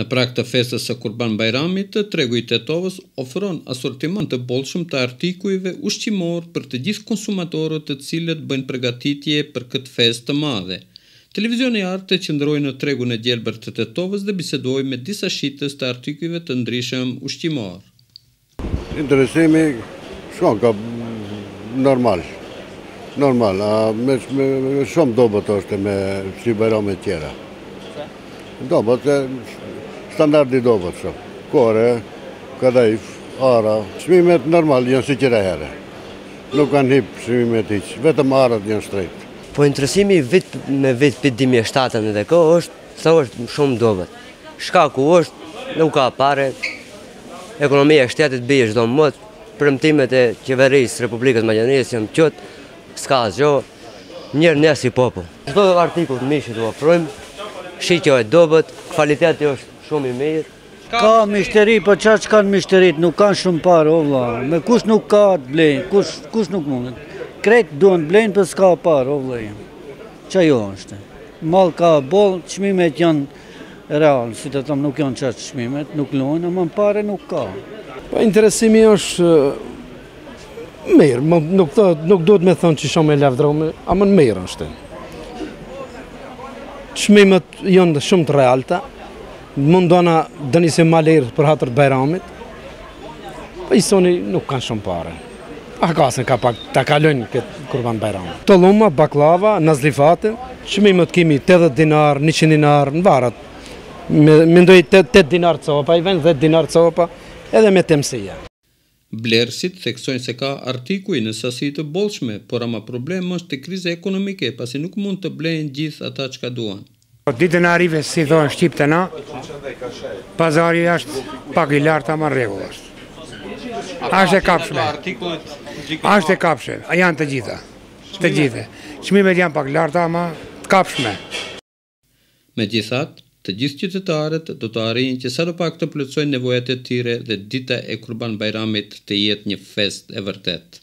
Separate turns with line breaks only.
Në prag të festës së Kurban Bajramit, tregu i Tetovës ofron asortiment të bollshëm të artikujve ushqimorë për të gjithë konsumatorët të cilët bëjnë përgatitje për këtë festë të madhe. Televizioni Art qëndroi në tregun e gjelbër të Tetovës dhe bisedoi me disa shitës të artikujve të ndryshëm ushqimorë.
Interesimi shumë ka normal. Normal, a me, me, me shumë dobët është me si bajrame tjera. Dobët, standardi dobët shumë. Kore, kadajf, arra, çmimet normal janë si gjithherë. Nuk kanë hip çmimet hiç, vetëm arrat janë shtrejt.
Po interesimi vit me vit prej 2007 edhe kë është, sa është shumë dobët. Shka ku është, nuk ka pare, Ekonomia e shtetit bie çdo mot, premtimet e qeverisë së Republikës së Maqedonisë janë qut, s'ka asgjë. Mirë ne si popull. Çdo artikull të mishit u ofrojmë, shitja e dobët, kvaliteti është shumë i mirë.
Ka myshteri, po ça që kanë myshteritë, nuk kanë shumë pare o vëlla. Me kush nuk ka të blejë, kush kush nuk mundet. Krejt duan të blejnë, po s'ka pare o vëlla. Qajo është. Mall ka boll, çmimet janë Real, si të them, nuk janë çuar çmimet, nuk lojnë, ama pare nuk ka.
Po, interesimi është mirë, nuk, nuk duhet me thonë që shumë e lavdërojmë, ama mirë është. Çmimet janë shumë të realta, mund dona t'i nisim ma lirë për hatër të bajramit, po insani nuk kanë shumë pare. Aq sa ka pak ta kalojnë këtë kurban bajram. Tolluma, bakllava, nazlifate, çmimet kemi tetëdhjetë dinarë, njëqind dinarë, varet. Mendoj tetë dinarë copa u vjen, dhjetë dinarë copa, edhe me tepsia.
Blerësit theksojnë se ka artikuj në sasi të bollshme, por ama problem është te kriza ekonomike, pasi nuk mund të blejnë gjithë ata çka duan.
Po ditë në arrive si thonë shqiptarët, pazari është pak i lartë ama rregull është. Ashtë e kapshme. Ashtë e kapshme, a janë të gjitha. Të gjitha. Çmimet janë pak lartë ama të kapshme.
Megjithatë, të gjithë qytetarët do të arrijnë që sadopak të plotësojnë nevojat e tyre dhe dita e Kurban Bajramit të jetë një festë e vërtetë.